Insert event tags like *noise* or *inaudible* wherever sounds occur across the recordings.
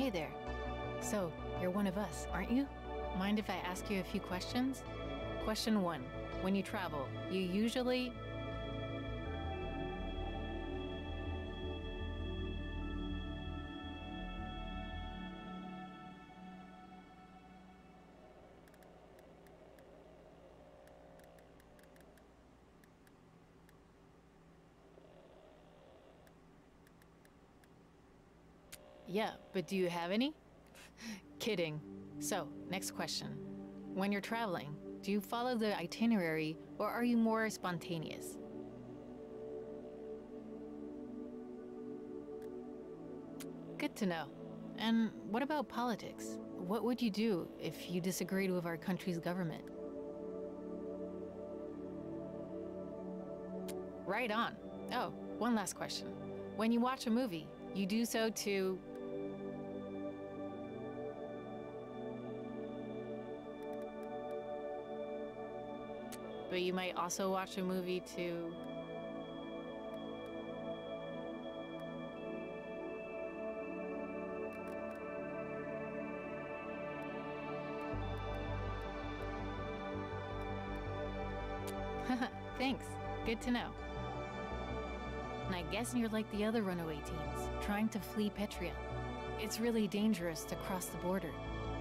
Hey there. So, you're one of us, aren't you? Mind if I ask you a few questions? Question one When you travel, you usually. Yeah, but do you have any? Kidding. So, next question. When you're traveling, do you follow the itinerary or are you more spontaneous? Good to know. And what about politics? What would you do if you disagreed with our country's government? Right on. Oh, one last question. When you watch a movie, you do so to but you might also watch a movie to *laughs* Thanks. Good to know. And I guess you're like the other runaway teens, trying to flee Petria. It's really dangerous to cross the border.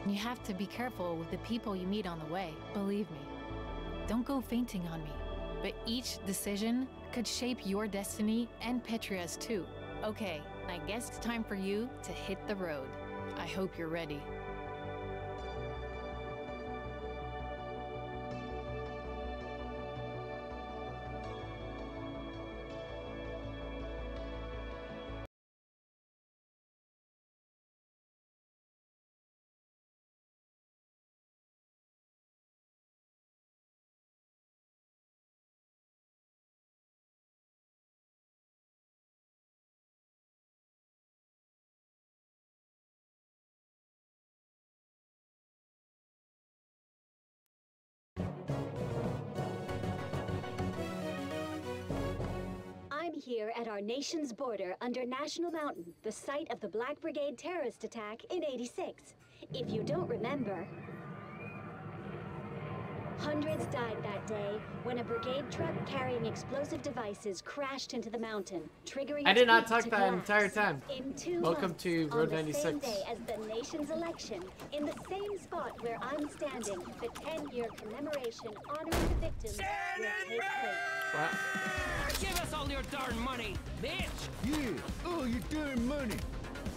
You have to be careful with the people you meet on the way, believe me. Don't go fainting on me. But each decision could shape your destiny and Petria's too. Okay, I guess it's time for you to hit the road. I hope you're ready. Here at our nation's border under National Mountain, the site of the Black Brigade terrorist attack in 86. If you don't remember, hundreds died that day when a brigade truck carrying explosive devices crashed into the mountain, triggering I did not talk that collapse. entire time. Welcome months, to on Road the 96. Same day as the nation's election, in the same spot where I'm standing, the 10-year commemoration honoring the victims will take place. What? Give us all your darn money, bitch! Yeah, all your darn money.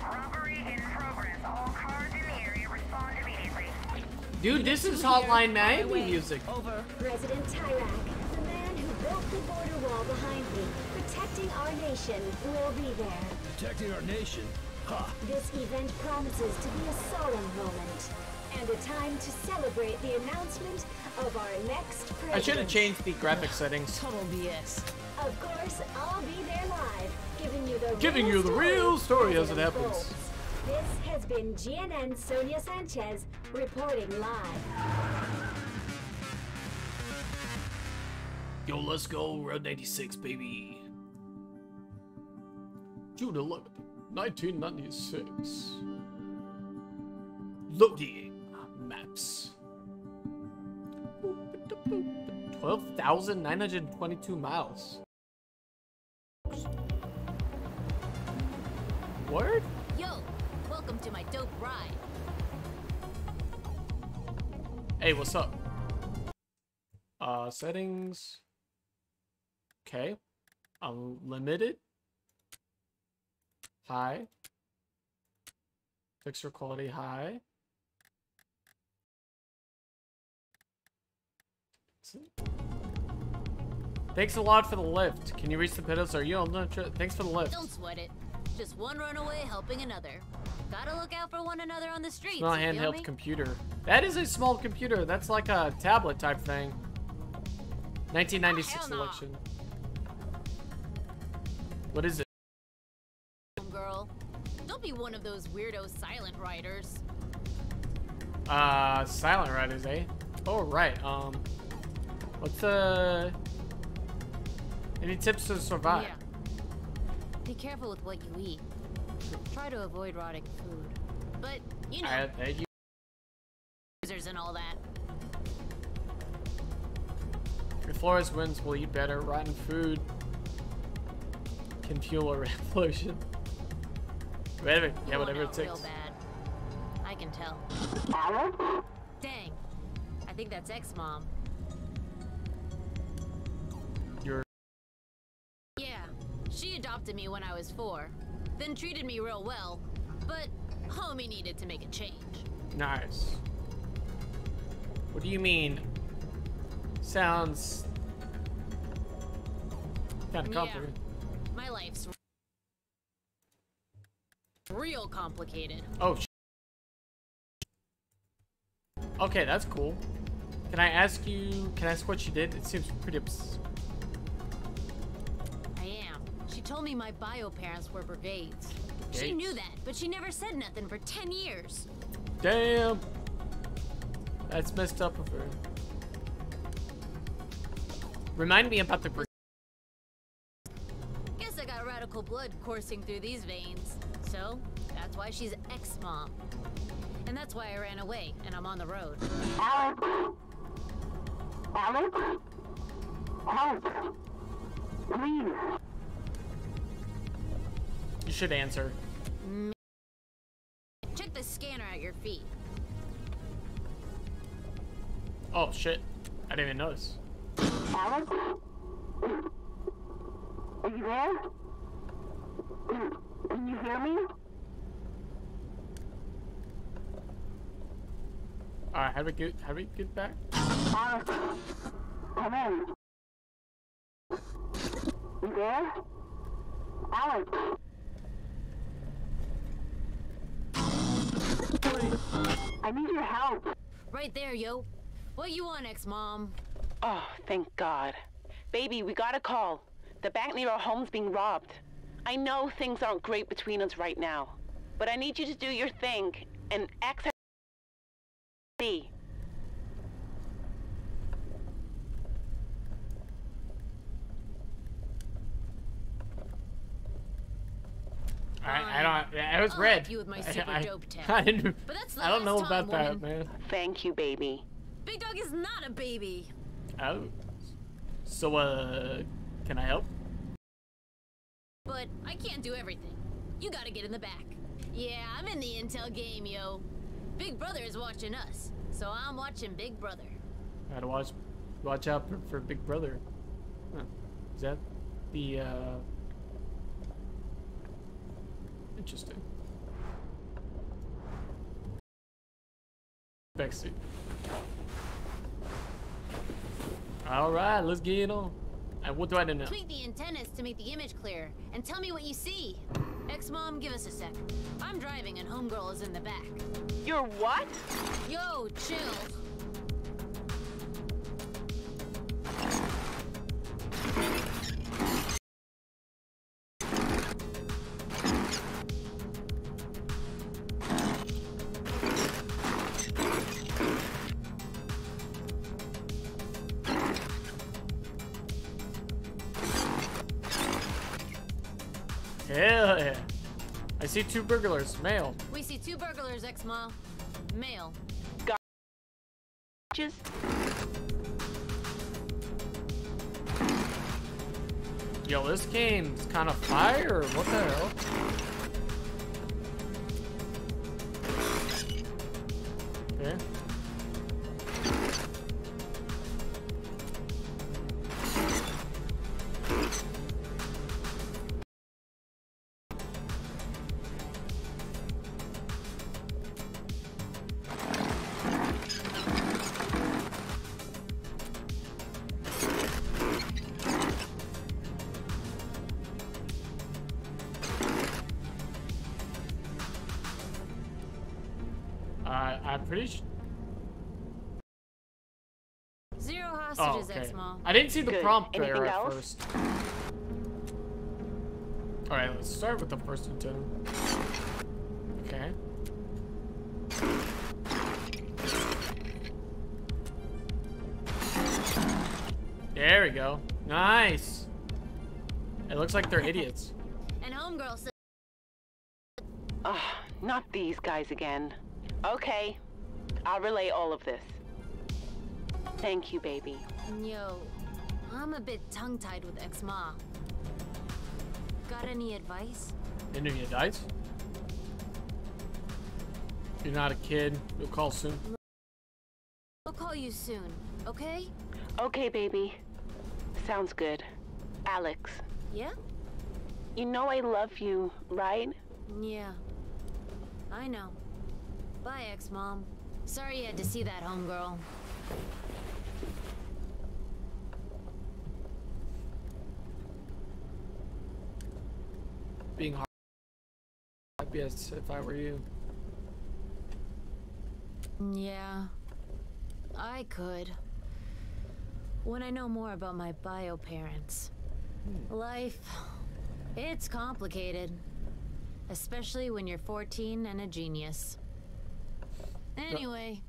Robbery in progress. All cars in the area respond immediately. Dude, this is Hotline Miami music. Over. President Tyrak, the man who built the border wall behind me, protecting our nation, will be there. Protecting our nation. Ha! This event promises to be a solemn moment and a time to celebrate the announcement of our next president. I should have changed the graphic settings. Total BS. Of course, I'll be there live, giving you the Giving real you the real story as it happens. Bowles. This has been GNN Sonya Sanchez reporting live. Yo, let's go, Road 96, baby. June 11th, 1996. Loading maps. 12,922 miles. Word? Yo, welcome to my dope ride. Hey, what's up? Uh, settings. Okay. Unlimited. High. Picture quality high. Thanks a lot for the lift. Can you reach the pedals? Are you on the Thanks for the lift. Don't sweat it. Just one runaway helping another. Gotta look out for one another on the streets. Small handheld computer. That is a small computer. That's like a tablet type thing. 1996 Hell no. election. What is it? Girl, don't be one of those weirdo silent riders. Uh, silent riders, eh? Oh, right. Um, what's uh, any tips to survive? Yeah. Be careful with what you eat. Try to avoid rotting food. But, you know, I, I, you, users and all that. if Florres wins, we'll eat better. Rotten food can fuel a *laughs* revolution. Whatever, You yeah, whatever it out real takes. bad. I can tell. Dang. I think that's ex-mom. Adopted me when I was four, then treated me real well, but homie needed to make a change. nice. What do you mean? Sounds kind of Yeah. complicated. My life's real complicated. Oh. Okay, that's cool. Can I ask you? Can I ask what you did? It seems pretty. Obs- I am. She told me my bio parents were brigades. She knew that, but she never said nothing for 10 years. Damn. That's messed up of her. Remind me about the. br- Guess I got radical blood coursing through these veins. So, that's why she's ex-mom. And that's why I ran away, and I'm on the road. Alex? Alex? Alex? Please. You should answer. Check the scanner at your feet. Oh shit! I didn't even notice. Alex? Are you there? Can, can you hear me? All right, how do we get? How do we get back? Alex? Come in. You there? Alex? I need your help. Right there, yo. What you want, ex-mom? Oh, thank God. Baby, we got a call. The bank near our home's being robbed. I know things aren't great between us right now, but I need you to do your thing and X see. I, I don't. I was red. you with my *laughs* I- super I, dope tech. I didn't. But that's the I don't know time, about that, man. Thank you, baby. Big Dog is not a baby. Oh. So, uh, can I help? But I can't do everything. You gotta get in the back. Yeah, I'm in the intel game, yo. Big Brother is watching us, so I'm watching Big Brother. Gotta watch, watch out for, for Big Brother. Huh. Is that the, uh... Interesting. Backseat. Alright, let's get on. And what do I do now? Tweak the antennas to make the image clear, and tell me what you see. Ex-mom, give us a sec. I'm driving and homegirl is in the back. You're what? Yo, chill. See two burglars, male. We see two burglars, ex-mom. Male. Just Yo, this game's kind of fire. What the hell? Okay. Pretty sure. Zero Oh, hostages, okay. ex-mom. I didn't see the Good. prompt Anything there at else? first. Alright, let's start with the first antenna. Okay. There we go. Nice. It looks like they're idiots. *laughs* And homegirl said, Ah, Not these guys again. Okay, I'll relay all of this. Thank you, baby. Yo, I'm a bit tongue-tied with ex-ma. Got any advice? Any advice? you dice? You're not a kid. You'll call soon. I'll call you soon, okay? Okay, baby. Sounds good. Alex, Yeah? you know I love you, right? Yeah. I know. Bye, ex-mom. Sorry you had to see that, homegirl. Being hard. Yes, if I were you. Yeah. I could. When I know more about my bio parents. Hmm. Life. It's complicated. Especially when you're 14 and a genius. Anyway,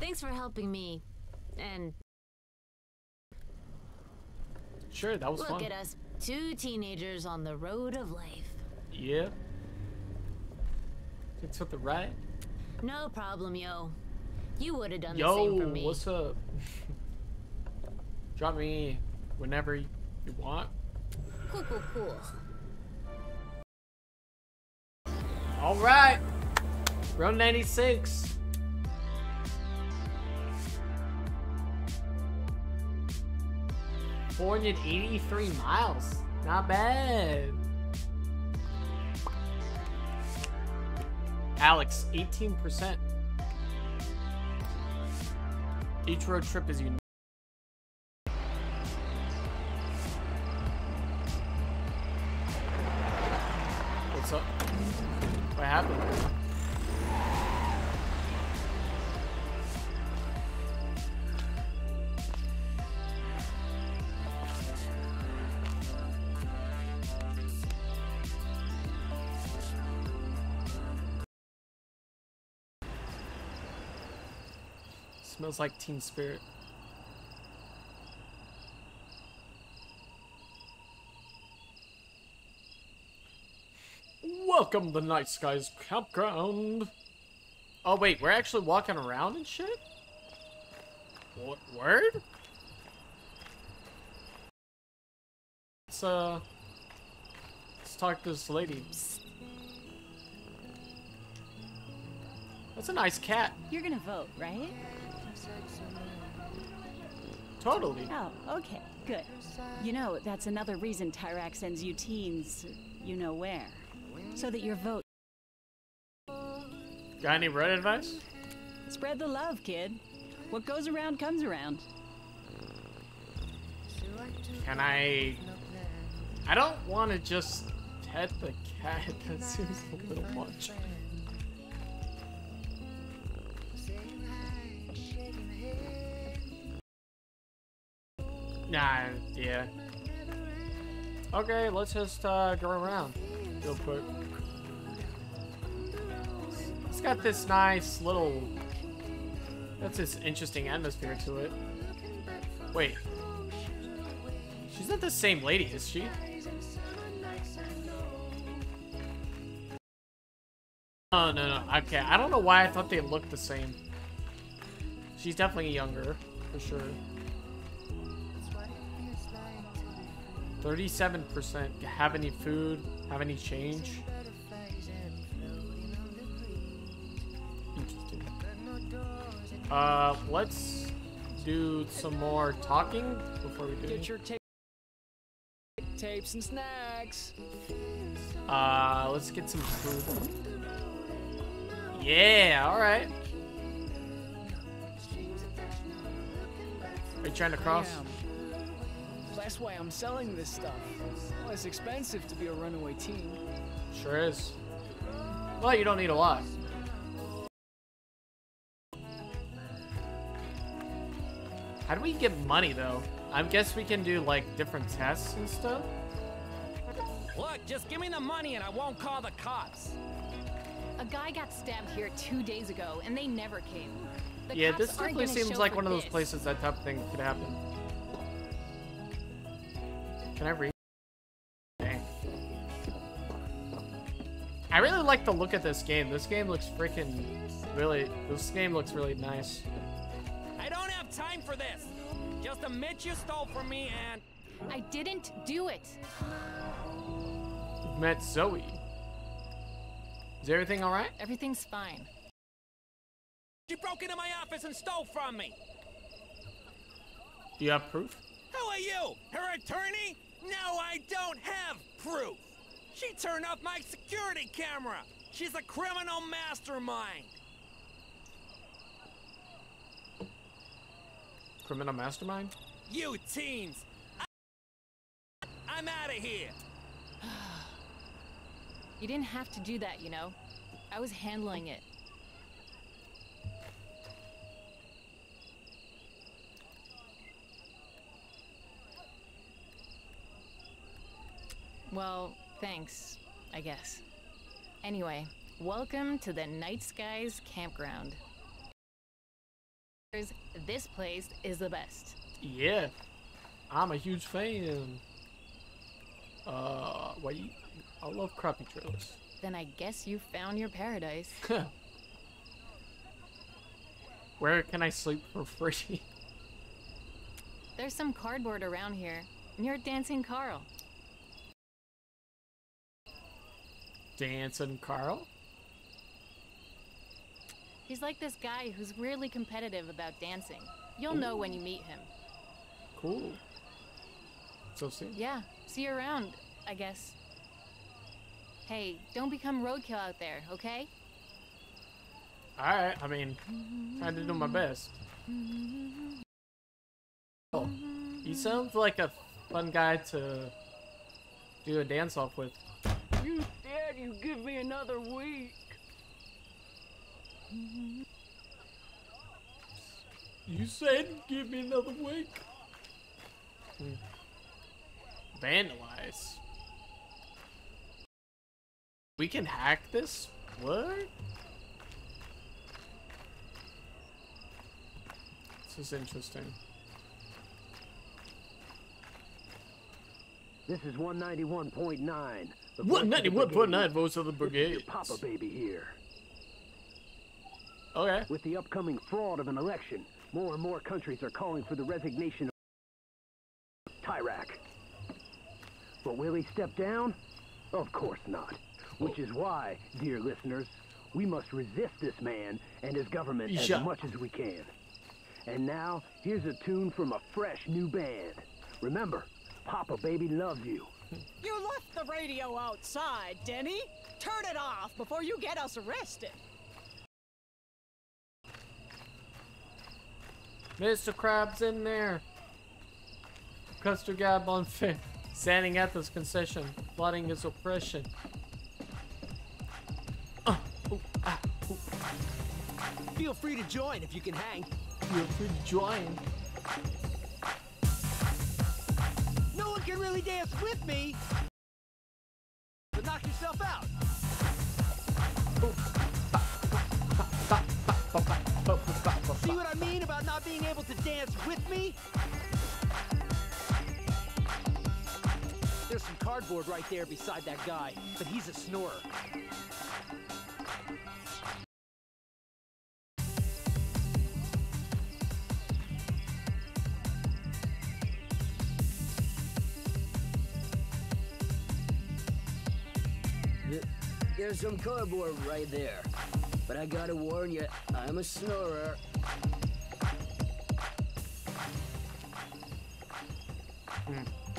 thanks for helping me. And Sure, that was look fun. at us, two teenagers on the road of life. Yeah. It's took the right. No problem, yo. You would have done the same for me. Yo, what's up? *laughs* Drop me whenever you want. Cool, cool, cool. All right. Round 96. Four hundred eighty-three miles. Not bad. Alex, eighteen percent. Each road trip is unique. What's up? What happened? Smells like Teen Spirit. Welcome to Night Skies Campground. Oh wait, we're actually walking around and shit? What word? Let's uh let's talk to this lady. That's a nice cat. You're gonna vote, right? Totally. Oh, okay, good. You know, that's another reason Tyrak sends you teens, you know where. So that your vote. Got any road advice? Spread the love, kid. What goes around comes around. Can I I don't want to just pet the cat. *laughs* That seems a little much. Nah, yeah. Okay, let's just uh, go around real quick. It's got this nice little. That's this interesting atmosphere to it. Wait. She's not the same lady, is she? Oh, no, no. Okay, I don't know why I thought they looked the same. She's definitely younger, for sure. 37% have any food, have any change. Interesting. Uh, let's do some more talking before we do Get your ta- tapes and snacks. Uh, let's get some food. Yeah, alright. Are you trying to cross? Damn. That's why I'm selling this stuff. Well, it's expensive to be a runaway teen. Sure is. Well, you don't need a lot. How do we get money, though? I guess we can do, like, different tests and stuff? Look, just give me the money and I won't call the cops. A guy got stabbed here two days ago, and they never came. The yeah, this aren't definitely seems like one of those this. places that type of thing could happen. Can I read? Dang. I really like the look of this game. This game looks freaking really. This game looks really nice. I don't have time for this. Just admit you stole from me and. I didn't do it. We've met Zoe. Is everything all right? Everything's fine. You broke into my office and stole from me. Do you have proof? Who are you? Her attorney? No, I don't have proof. She turned off my security camera. She's a criminal mastermind. Criminal mastermind? You teens. I- I'm out of here. *sighs* You didn't have to do that, you know. I was handling it. Well, thanks, I guess. Anyway, welcome to the Night Skies Campground. This place is the best. Yeah. I'm a huge fan. Uh, wait. I love crappie trailers. Then I guess you found your paradise. *laughs* Where can I sleep for free? *laughs* There's some cardboard around here, near Dancing Carl. Dancing Carl? He's like this guy who's weirdly competitive about dancing. You'll know when you meet him. Cool. So soon? Yeah, see you around, I guess. Hey, don't become roadkill out there, okay? Alright, I mean, trying to do my best. Oh, he sounds like a fun guy to do a dance off with. You you give me another week. You said give me another week. Vandalize. We can hack this? What? This is interesting. This is 191.9. the voice of the 191.9 brigade. votes of the This is your brigade. Papa baby here. Okay. With the upcoming fraud of an election, more and more countries are calling for the resignation of Tyrak. But will he step down? Of course not. Which is why, dear listeners, we must resist this man and his government as much as we can. And now, here's a tune from a fresh new band. Remember, Papa Baby loves you. You left the radio outside, Denny. Turn it off before you get us arrested. Mr. Krabs in there. Custer Gab on fit. Standing at this concession, plotting his oppression. Uh, ooh, ah, ooh. Feel free to join if you can hang. Feel free to join. Can really dance with me. So knock yourself out. See what I mean about not being able to dance with me? There's some cardboard right there beside that guy, but he's a snorer. There's some cardboard right there. But I gotta warn you, I'm a snorer.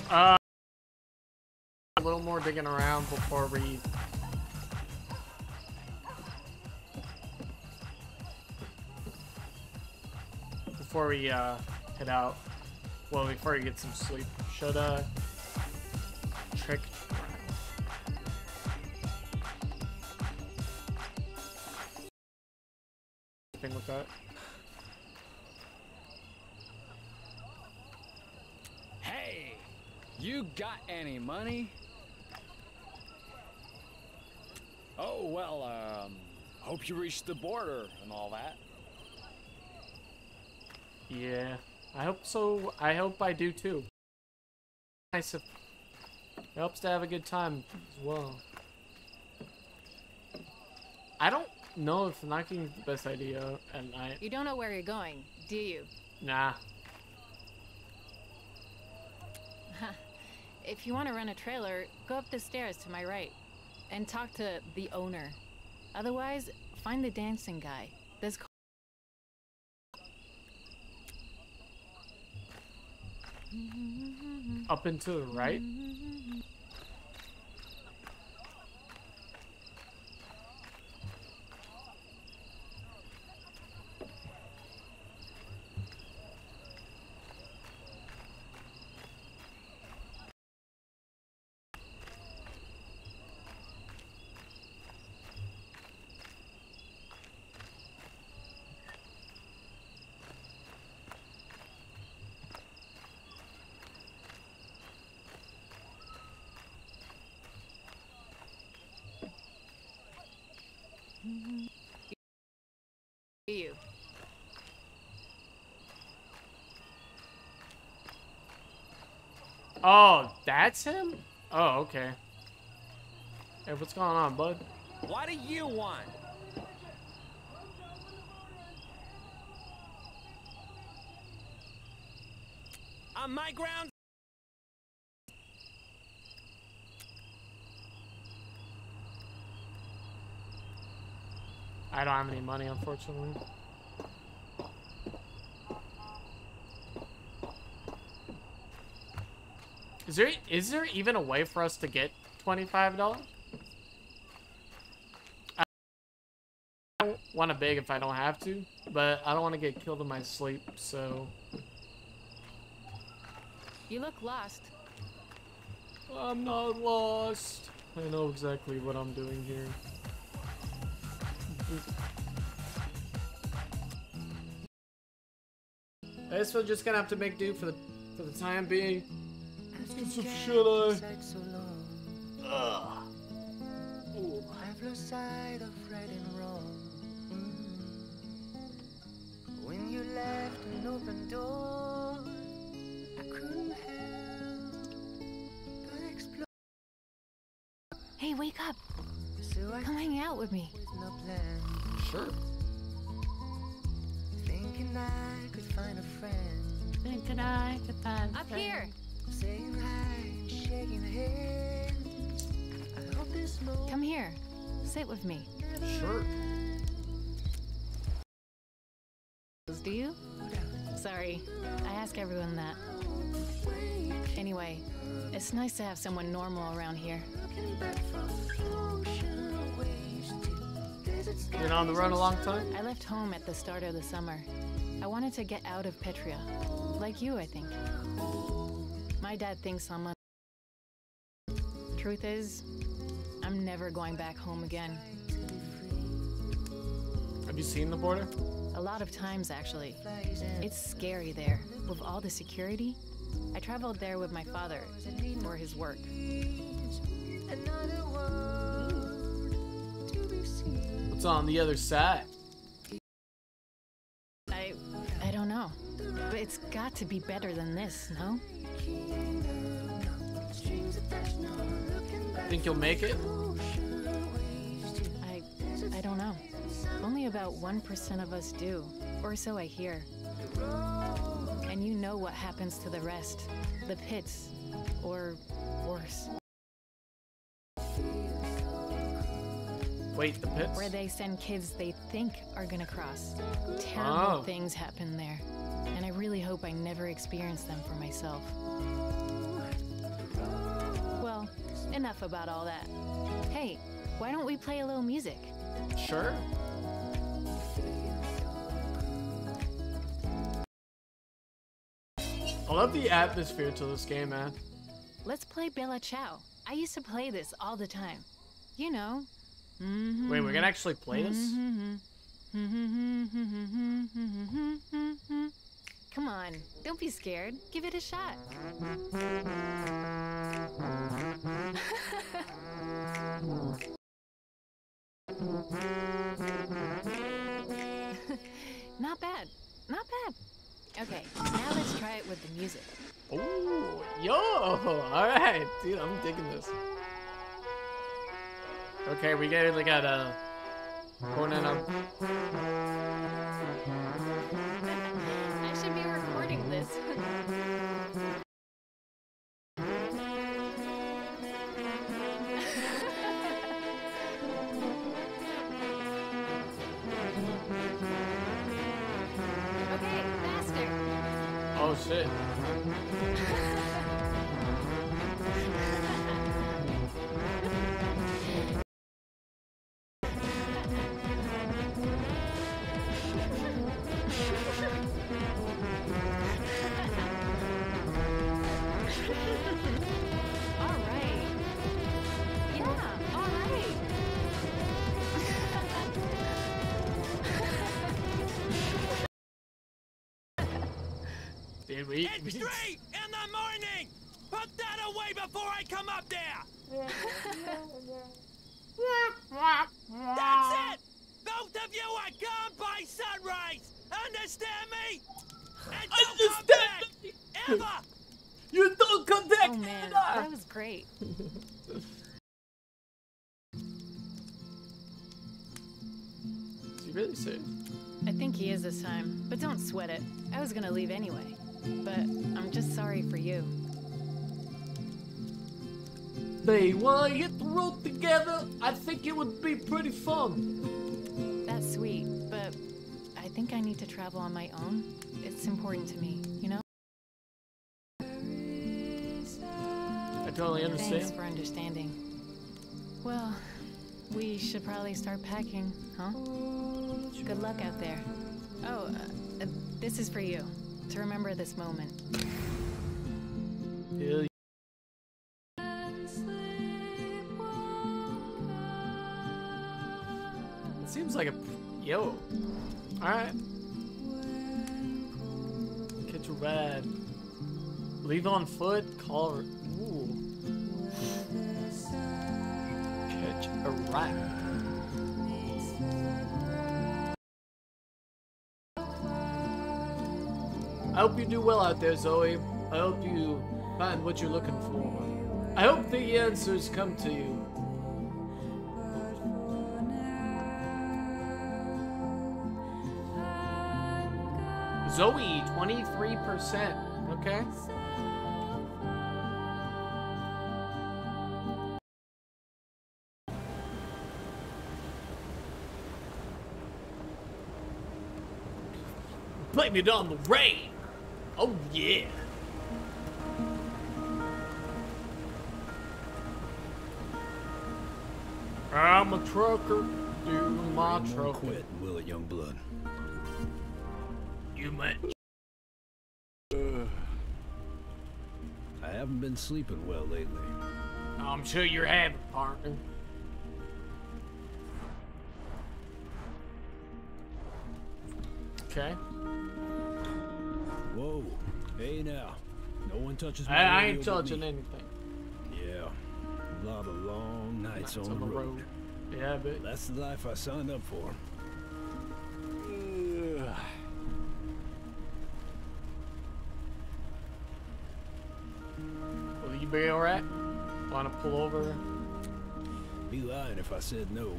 Uh, a little more digging around before we. Before we uh, head out. Well, before we get some sleep. Should uh. Trick. Thing with that. Hey, you got any money? Oh, well, um, hope you reached the border and all that. Yeah, I hope so. I hope I do too. Nice it helps to have a good time as well. I don't if knocking is the best idea at night. You don't know where you're going, do you? Nah. *laughs* if you want to run a trailer, go up the stairs to my right and talk to the owner. Otherwise, find the dancing guy. There's Up and to the right? you. Oh, that's him? Oh, okay. Hey, what's going on, bud? What do you want? On my ground? I don't have any money, unfortunately. Is there is there even a way for us to get twenty-five dollars? I don't want to beg if I don't have to, but I don't want to get killed in my sleep, so. You look lost. I'm not lost. I know exactly what I'm doing here. I guess we're just gonna have to make do for the for the time being. Let's get some shit on. Ugh. I've lost sight of right and wrong. Mm. When you left an open door, I couldn't help but explore. Hey, wake up. So I Come hang out with me. with no plan, Sure. thinking I could find a friend. Thinking I could find Up here. Saying hi, shaking hands. I hope this moment Come here. Sit with me. Sure. Do you? Sorry, I ask everyone that. Anyway, it's nice to have someone normal around here. Been on the run a long time? I left home at the start of the summer. I wanted to get out of Petria. Like you, I think. My dad thinks I'm a. Truth is, I'm never going back home again. Have you seen the border? A lot of times, actually. It's scary there, with all the security. I traveled there with my father for his work. Another world to be seen. What's on the other side? I I don't know. But it's got to be better than this, no? Think you'll make it? I I don't know. Only about 1% of us do, or so I hear. And you know what happens to the rest. The pits, or worse. Wait, the pits? Where they send kids they think are gonna cross. Terrible Oh. things happen there. And I really hope I never experience them for myself. Well, enough about all that. Hey, why don't we play a little music? Sure. I love the atmosphere to this game, man. Let's play Bella Ciao. I used to play this all the time. You know. Mm-hmm. Wait, we're gonna actually play this? Come on, don't be scared. Give it a shot. *laughs* Not bad. Not bad. Okay, now let's try it with the music. Oh, yo! *laughs* Alright, dude, I'm digging this. Okay, we got, we got a in a I should be recording this. *laughs* okay, faster. Oh shit. Dude, we, It's we three in the morning! Put that away before I come up there! That's it! Both of you are gone by sunrise! Understand me? And don't come back! Ever! You don't come back! Oh man, that was great. Is he really serious? I think he is this time, but don't sweat it. I was gonna leave anyway. But I'm just sorry for you. They wanna hit the road together. I think it would be pretty fun. That's sweet, but I think I need to travel on my own. It's important to me, you know? I totally understand. Thanks for understanding. Well, we should probably start packing, huh? Good luck out there. Oh, uh, uh, this is for you, to remember this moment. It seems like a yo. All right. Catch a ride. Leave on foot. Call. Ooh. Catch a ride. Hope you do well out there, Zoe. I hope you find what you're looking for. I hope the answers come to you. Zoe, 23%. Okay. Blame it on the rain. Oh, yeah. I'm a trucker, doing my Won't quit, will it, young blood? You met. I haven't been sleeping well lately. I'm sure you're having, partner. Okay. Whoa. Hey now. No one touches my I, I ain't touching anything. Yeah. A lot of long nights on, the road. Yeah, but That's the life I signed up for. Ugh. will you be alright? Want to pull over? Be lying if I said no.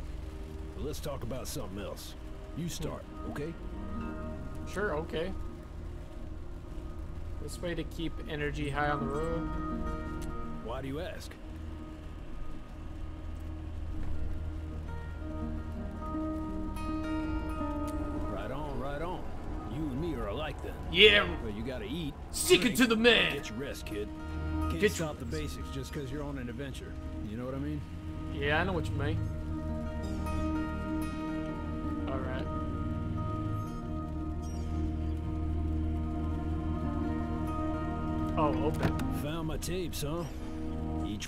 But let's talk about something else. You start, okay? Sure, okay. This way to keep energy high on the road. Why do you ask? Right on, right on. You and me are alike then. Yeah. But you gotta eat. Stick it to the man. Get your rest, kid. Can't Get stop the basics just because you're on an adventure. You know what I mean? Yeah, I know what you mean. Oh, open. Found my tapes, huh? Each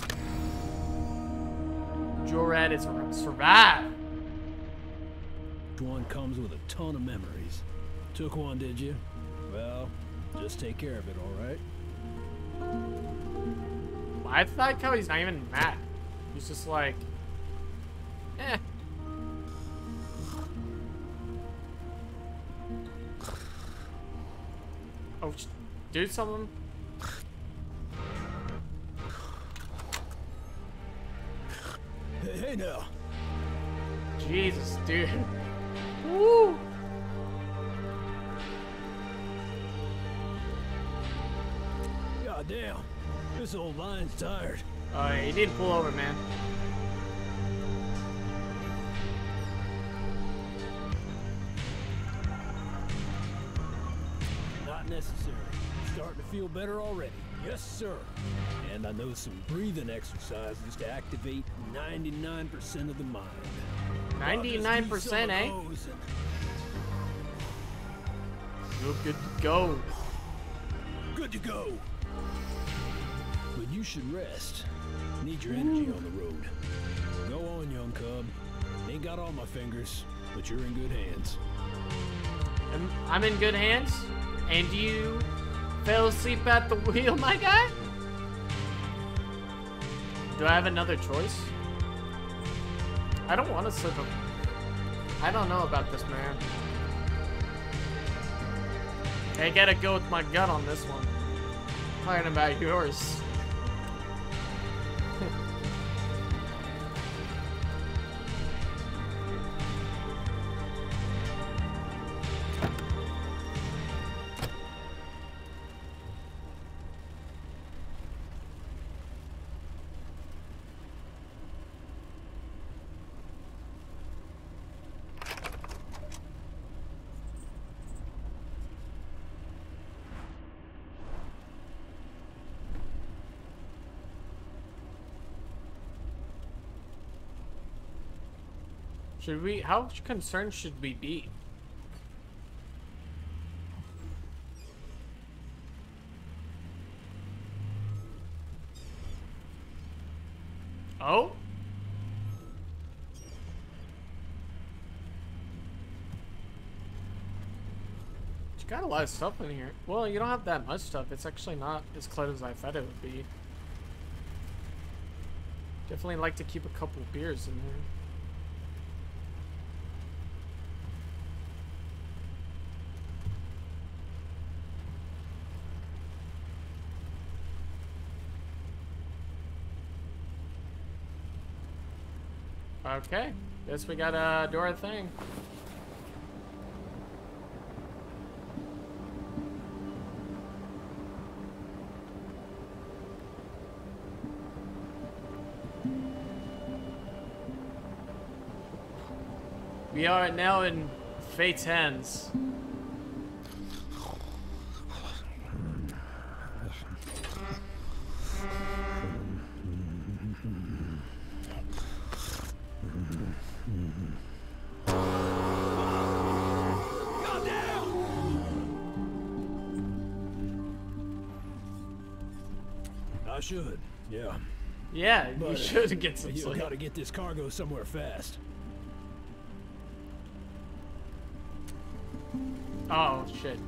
Jorad is a survive. one comes with a ton of memories. Took one, did you? Well, just take care of it, all right? I like how he's not even mad. He's just like, eh. Oh, sh- do dude. Woo! God damn. This old line's tired. Oh, yeah, you need to pull over, man. Not necessary. Starting to feel better already. Yes, sir. And I know some breathing exercises to activate 99% of the mind. 99%, eh? You're good to go. Good to go. But you should rest. Need your energy on the road. Go on, young cub. Ain't got all my fingers, but you're in good hands. I'm, I'm in good hands. And you fell asleep at the *laughs* wheel, my guy? Do I have another choice? I don't want to slip up. I don't know about this, man. I gotta go with my gut on this one. Talking about yours. Should we? How concerned should we be? Oh? You got a lot of stuff in here. Well, you don't have that much stuff. It's actually not as cluttered as I thought it would be. Definitely like to keep a couple beers in there. Okay. Guess we gotta uh, do our thing. We are now in Fate's hands. I should, yeah. Yeah, you should get some You sleep. gotta get this cargo somewhere fast. Oh, shit.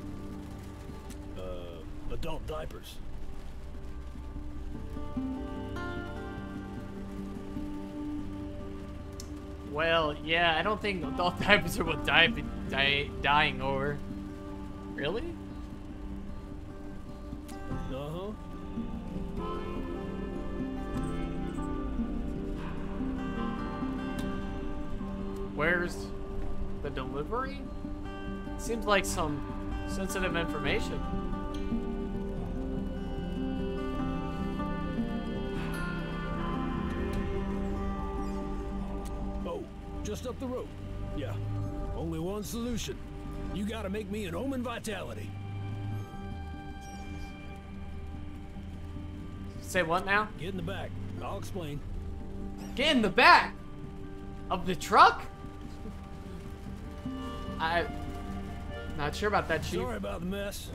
Uh, adult diapers. Well, yeah, I don't think adult *laughs* diapers are what die, die, dying over. Really? Seems like some sensitive information. Oh, just up the road. Yeah. Only one solution. You gotta make me an Omen Vitality. Say what now? Get in the back. I'll explain. Get in the back of the truck? I not sure about that, chief. Sorry about the mess.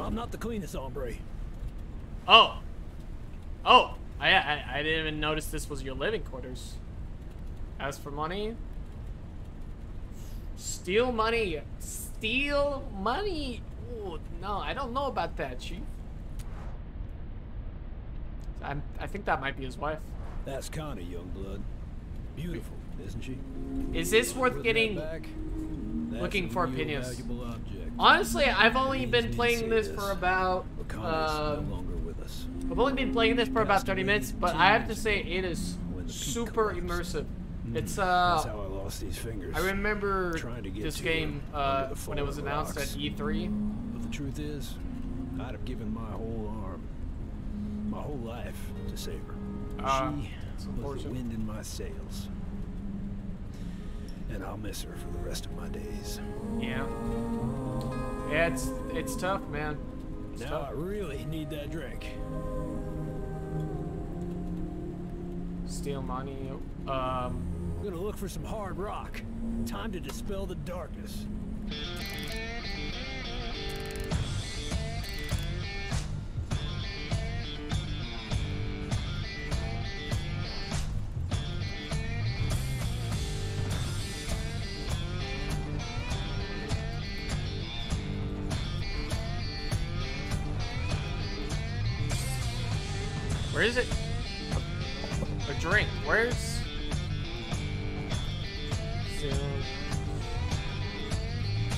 I'm not the cleanest hombre. Oh. Oh. I, I I didn't even notice this was your living quarters. As for money, steal money, steal money. Ooh, no, I don't know about that, chief. I'm, I think that might be his wife. That's Connie, young blood. Beautiful, isn't she? Is this worth Put that getting? Looking for opinions. Honestly, I've only been playing this for about. Uh, no longer with us. I've only been playing this for about 30 minutes, but I have to say it is when the peak super immersive. Mm, It's that's how I uh, lost these fingers. I remember trying to get this to game uh, when it was announced at E E3. But the truth is, I'd have given my whole arm, my whole life to save her. Ah, she was the wind in my sails. And I'll miss her for the rest of my days. Yeah. Yeah, it's it's tough, man. It's now tough. I really need that drink. Steal money. Um, I'm gonna look for some hard rock. Time to dispel the darkness. Where is it? A, a drink. Where's?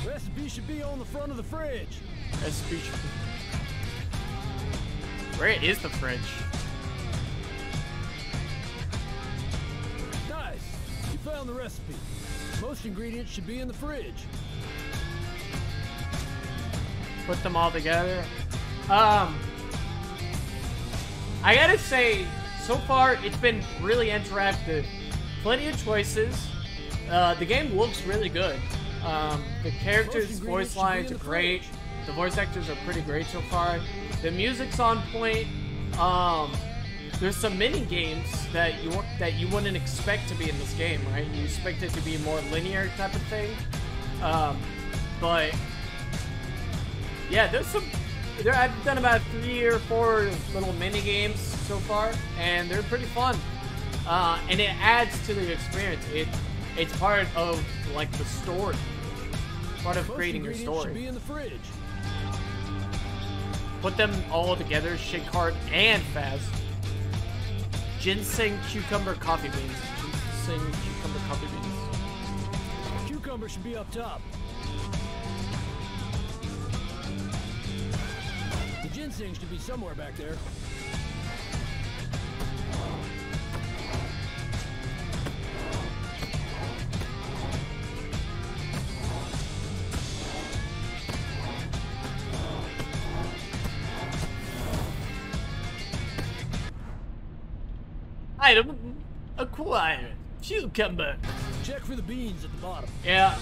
Recipe should be on the front of the fridge. Recipe. Where is the fridge? Nice. You found the recipe. Most ingredients should be in the fridge. Put them all together. Um, I gotta say, so far it's been really interactive. Plenty of choices. Uh, the game looks really good. Um, the characters' voice ingredients should be lines are great. The voice actors are pretty great so far. The music's on point. Um, there's some mini games that you that you wouldn't expect to be in this game, right? You expect it to be more linear type of thing. Um, but yeah, there's some. There, I've done about three or four little mini games so far, and they're pretty fun. Uh, and it adds to the experience. It it's part of like the story, part of Most creating your story. should be in the fridge. Put them all together, shake hard and fast. Ginseng cucumber coffee beans. Ginseng cucumber coffee beans. Cucumber should be up top. Ginseng should be somewhere back there. Item, acquired. Cucumber. Check for the beans at the bottom. Yeah,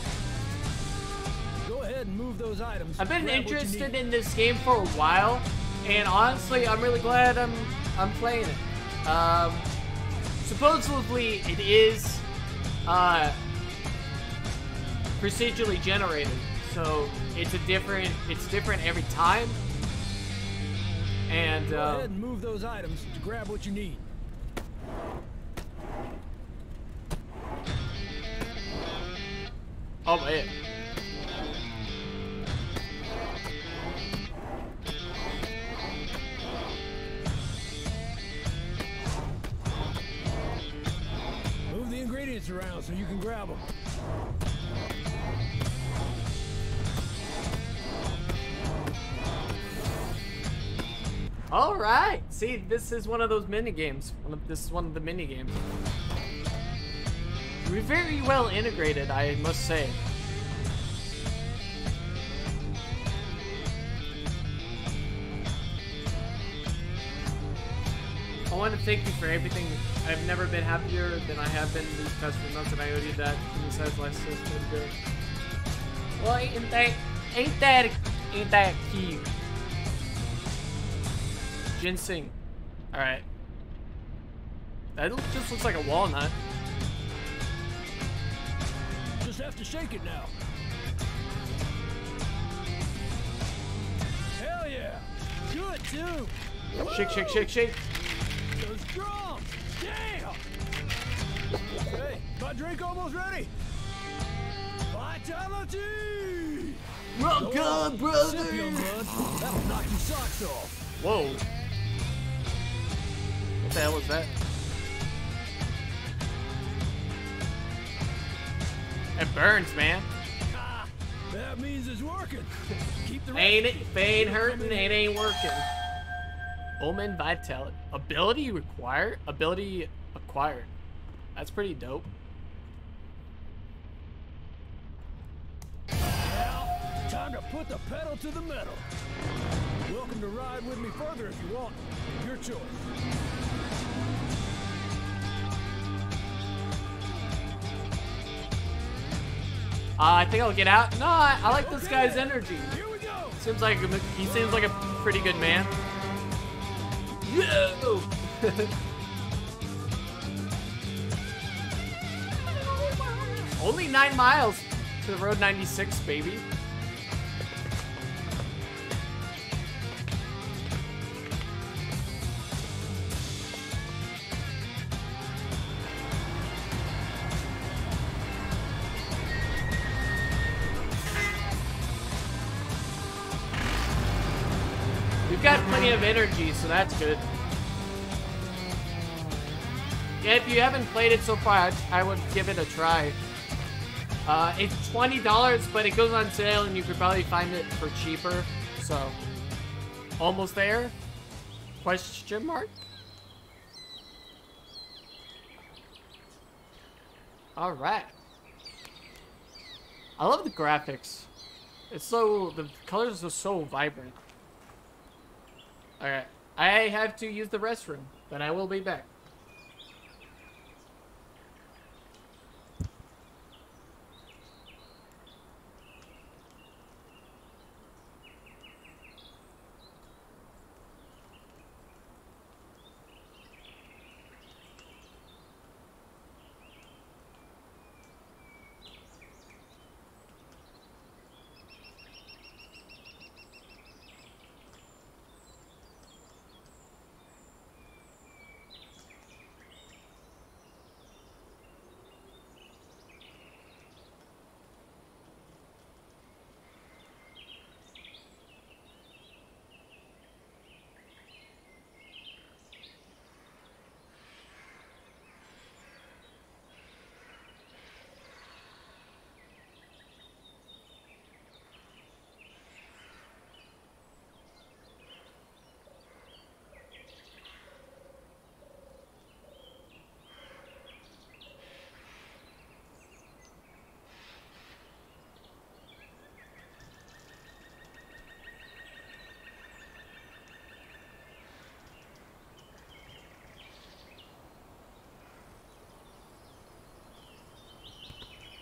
ahead and move those items. I've been Grab what you interested in this game for a while, and honestly, I'm really glad I'm I'm playing it. Um, supposedly, it is uh, procedurally generated, so it's a different it's different every time. And Go uh, ahead and move those items to grab what you need. oh man, around so you can grab them. all right. See, this is one of those mini games. This is one of the mini games. We're very well integrated, I must say. I want to thank you for everything. I've never been happier than I have been these past few months, and I owe you that. Besides, life's just been good. Well, ain't that, ain't that, ain't that cute? Ginseng. All right. That look- just looks like a walnut. Just have to shake it now. Hell yeah! Good too. Shake, shake, shake, shake. Those drums! My drink almost ready. Vitality! Rock Go on, on, brother! Sip, young bud. That'll knock your socks off. Whoa. What the hell was that? It burns, man. Ah, that means it's working. Keep the Ain't it? recipe. If ain't hurting, come it ain't working. Omen Vitality. Ability required? Ability acquired. That's pretty dope. Put the pedal to the metal. Welcome to ride with me further if you want. Your choice. Uh, I think I'll get out. No, I, I like this guy's energy. Seems like he seems like a pretty good man. Yeah. *laughs* Only nine miles to the road 96, baby. Energy, so that's good. If you haven't played it so far, I, I would give it a try. Uh, it's $20, but it goes on sale and you could probably find it for cheaper. So, almost there? Question mark? Alright. I love the graphics. It's so, the colors are so vibrant. Alright. I have to use the restroom, but I will be back.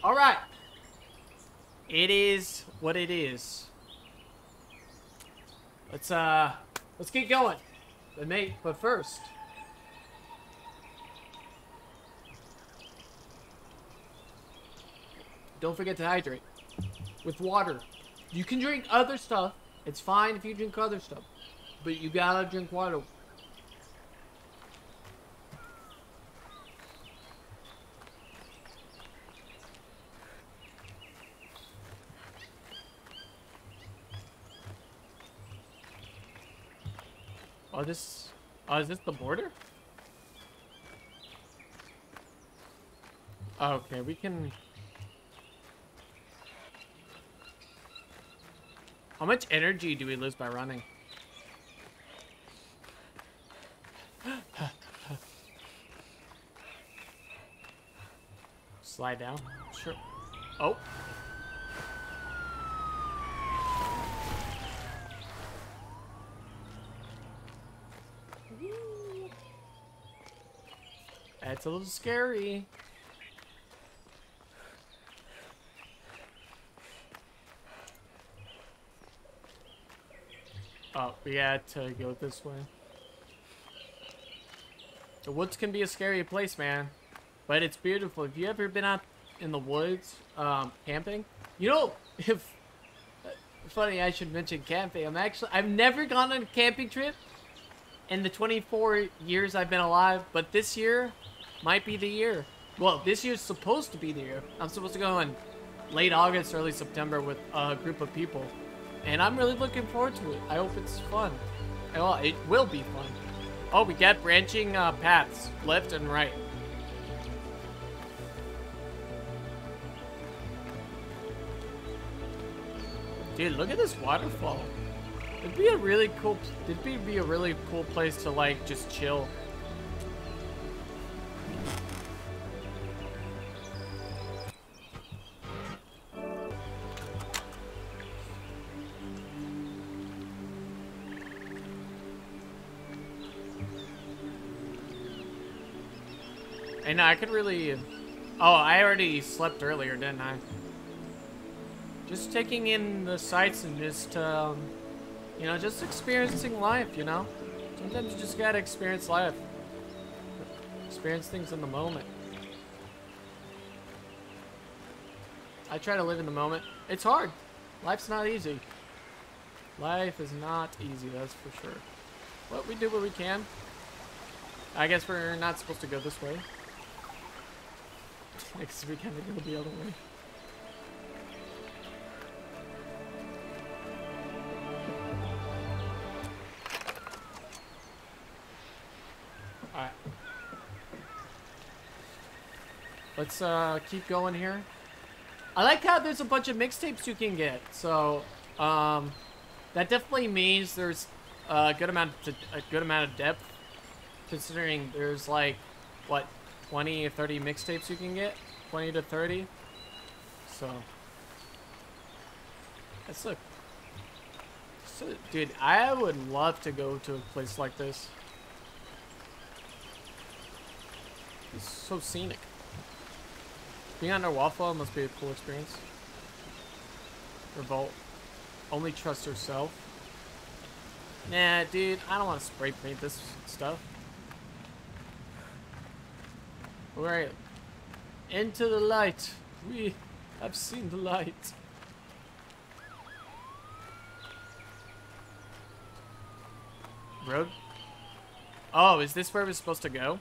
All right. It is what it is. Let's uh, let's get going. But mate, but first. Don't forget to hydrate with water. You can drink other stuff. It's fine if you drink other stuff, but you gotta drink water. Oh, this. Oh, is this the border? Okay, we can. How much energy do we lose by running? *gasps* Slide down. Sure. Oh. That's a little scary. Oh, we had to go this way. The woods can be a scary place, man. But it's beautiful. Have you ever been out in the woods, um, camping? You know, if... Funny, I should mention camping. I'm actually... I've never gone on a camping trip in the 24 years I've been alive, but this year might be the year. Well, this year's supposed to be the year. I'm supposed to go in late August, early September with a group of people. And I'm really looking forward to it. I hope it's fun. Well, it will be fun. Oh, we got branching uh, paths, left and right. Dude, look at this waterfall. It'd be a really cool. It'd be, be a really cool place to like just chill. I could really... Oh, I already slept earlier, didn't I? Just taking in the sights and just, um, you know, just experiencing life, you know? Sometimes you just gotta experience life. Experience things in the moment. I try to live in the moment. It's hard. Life's not easy. Life is not easy, that's for sure. But we do what we can. I guess we're not supposed to go this way. Because we kind of go the other way. Alright. Let's uh, keep going here. I like how there's a bunch of mixtapes you can get. So, um, that definitely means there's a good amount to, a good amount of depth, considering there's like what 20 or 30 mixtapes you can get, 20 to 30. So, that's a, so, dude. I would love to go to a place like this. It's so scenic. Being under Waffle must be a cool experience. Revolt. Only trust yourself. Nah, dude, I don't want to spray paint this stuff. Alright. Into the light. We have seen the light. Road? Oh, is this where we're supposed to go?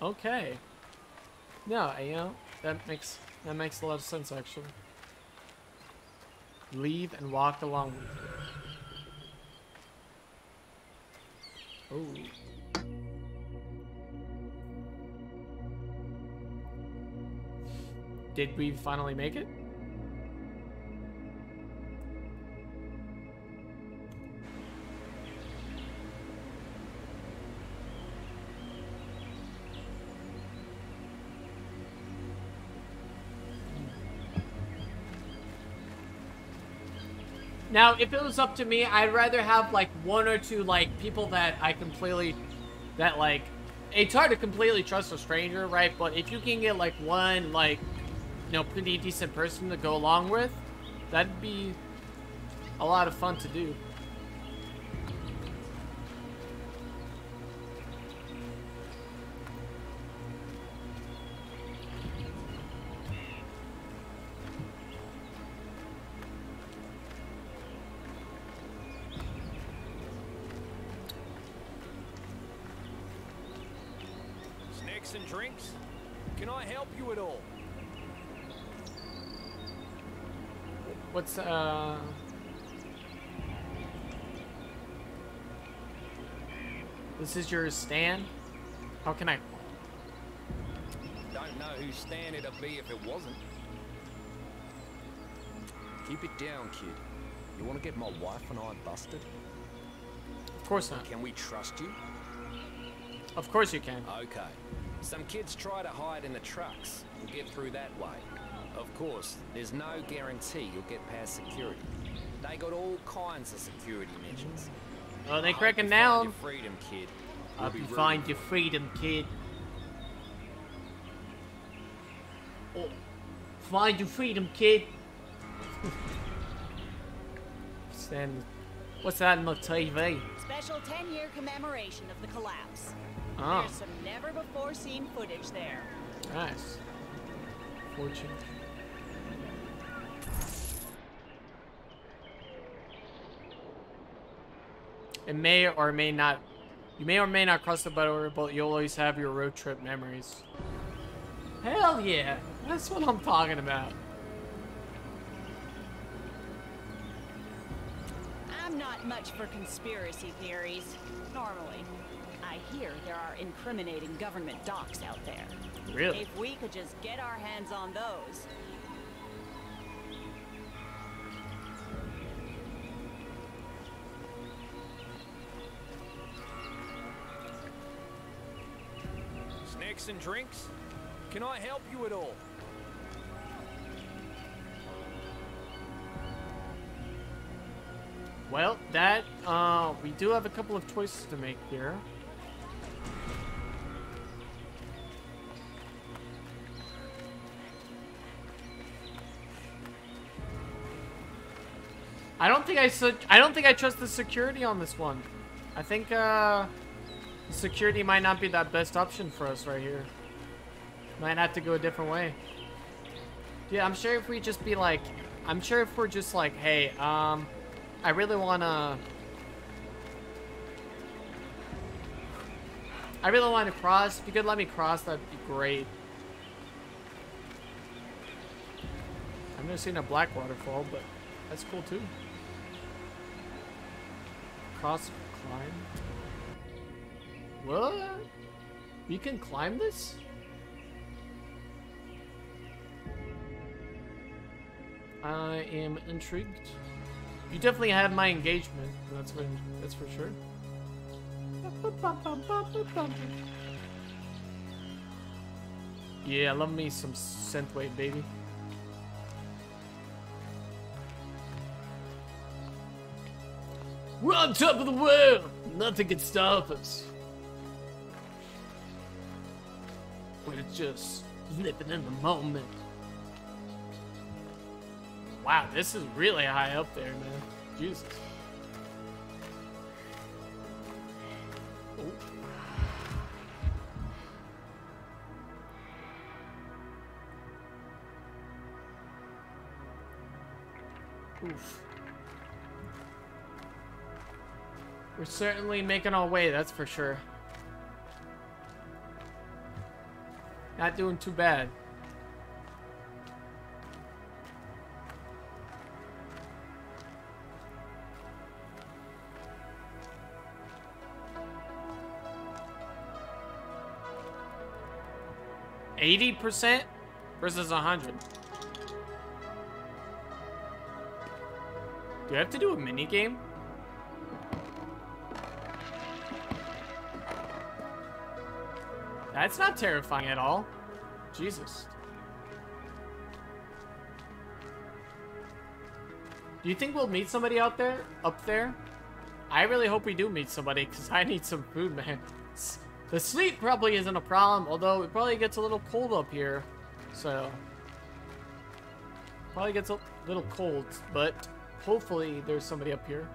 Okay. No, you know, that makes that makes a lot of sense actually. Leave and walk along. Oh. Did we finally make it? Now, if it was up to me, I'd rather have like one or two like people that I completely, that like, it's hard to completely trust a stranger, right? But if you can get like one like, know, pretty decent person to go along with, that'd be a lot of fun to do. Snacks and drinks? Can I help you at all? What's uh? This is your stand. How can I? Don't know whose stand it'd be if it wasn't. Keep it down, kid. You want to get my wife and I busted? Of course not. Can we trust you? Of course you can. Okay. Some kids try to hide in the trucks and get through that way. Of course, there's no guarantee you'll get past security. They got all kinds of security measures. Oh, they I cracking you down. Find your freedom, kid. I We'll hope you find your freedom, kid. Oh, find your freedom, kid. *laughs* Stand. What's that on the TV? Special 10-year commemoration of the collapse. Oh. There's some never-before-seen footage there. Nice. Fortune. It may or may not. You may or may not cross the border, but you'll always have your road trip memories. Hell yeah! That's what I'm talking about. I'm not much for conspiracy theories, normally. I hear there are incriminating government docs out there. Really? If we could just get our hands on those. snacks and drinks? Can I help you at all? Well, that, uh, we do have a couple of choices to make here. I don't think I I don't think I trust the security on this one. I think uh security might not be that best option for us right here. Might have to go a different way. Yeah, I'm sure if we just be like, I'm sure if we're just like, hey, um, I really wanna. I really want to cross. If you could let me cross, that'd be great. I've never seen a black waterfall, but that's cool too. Cross climb. What? We can climb this? I am intrigued. You definitely have my engagement. That's for that's for sure. Yeah, love me some synthwave, baby. We're on top of the world! Nothing can stop us. We're just living in the moment. Wow, this is really high up there, man. Jesus. Oh. Oof. We're certainly making our way, that's for sure. Not doing too bad. Eighty percent versus a hundred. Do I have to do a mini game? That's not terrifying at all. Jesus. Do you think we'll meet somebody out there? Up there? I really hope we do meet somebody, because I need some food, *laughs* man. The sleep probably isn't a problem, although it probably gets a little cold up here. So... Probably gets a little cold, but hopefully there's somebody up here.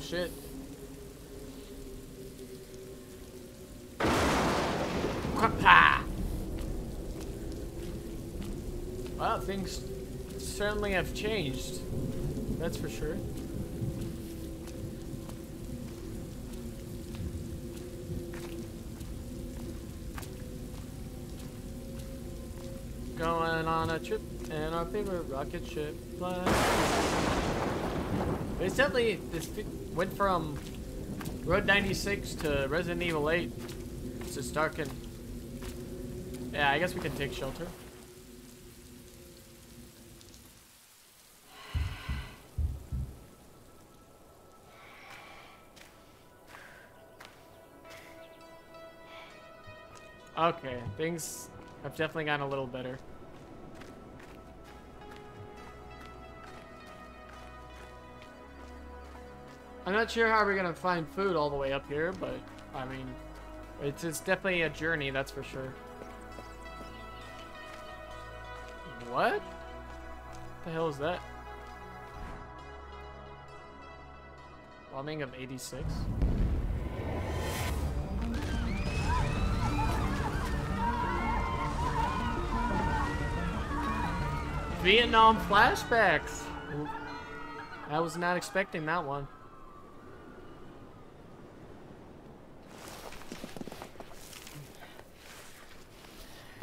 Oh shit. *laughs* Well, things certainly have changed. That's for sure. Going on a trip in our favorite rocket ship. It's definitely this went from Road 96 to Resident Evil 8 to Starkin. Yeah, I guess we can take shelter. *sighs* Okay, things have definitely gotten a little better. I'm not sure how we're gonna find food all the way up here, but I mean, it's, it's definitely a journey, that's for sure. What? The hell is that? Bombing of 86? Vietnam flashbacks! I was not expecting that one.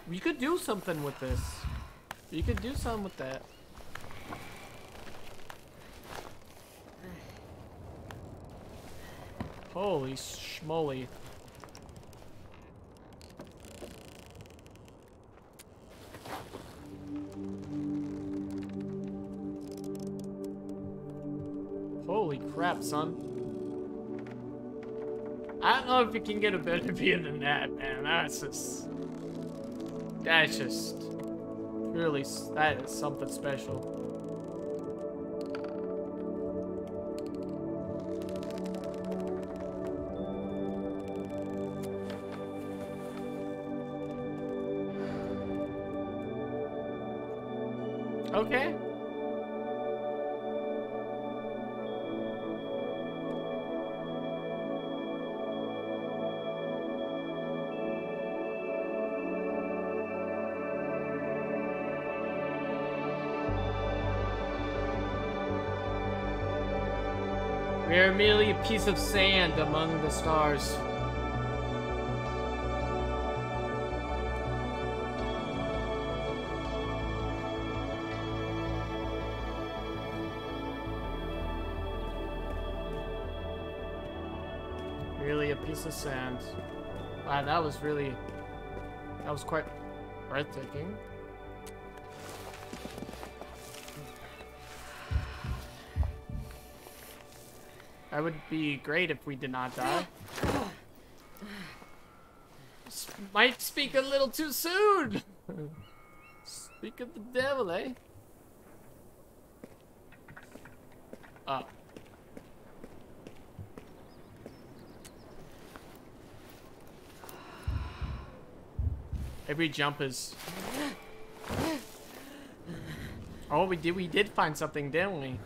You could do something with this. You could do something with that. Holy schmoly. Holy crap, son. I don't know if you can get a better *laughs* view than that, man. That's just... That's just really, that is something special. Okay. Piece of sand among the stars. Really a piece of sand. Wow, that was really... That was quite breathtaking. That would be great if we did not die. S- Might speak a little too soon. speak of the devil, eh? Oh. Every jump is. Oh, we did. We did find something, didn't we?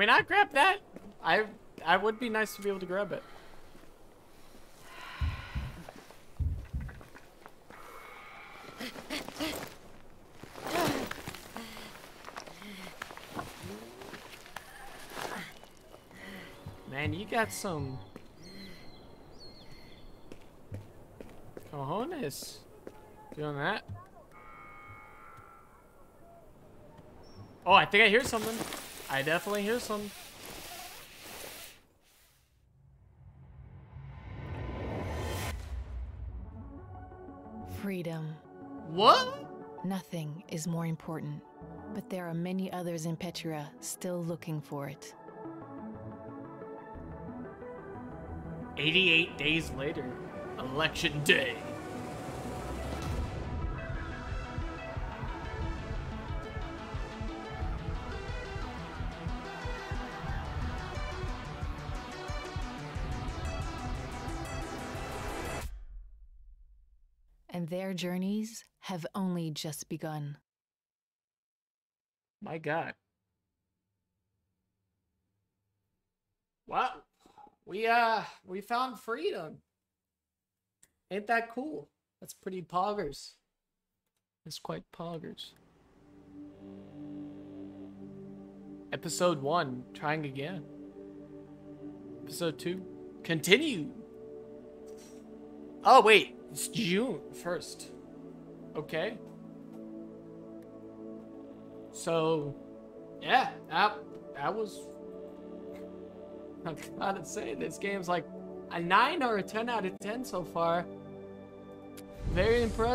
We not grab that? I I would be nice to be able to grab it. Man, you got some cojones doing that. Oh, I think I hear something. I definitely hear some. Freedom. What? Nothing is more important, but there are many others in Petria still looking for it. 88 days later, election day. Journeys have only just begun. My God. Wow. We uh we found freedom. Ain't that cool? That's pretty poggers. It's quite poggers. Episode 1, trying again. Episode 2, continue. Oh wait, it's June 1st. Okay. So, yeah, that that was. I gotta say, this game's like a nine or a ten out of ten so far. Very impressive.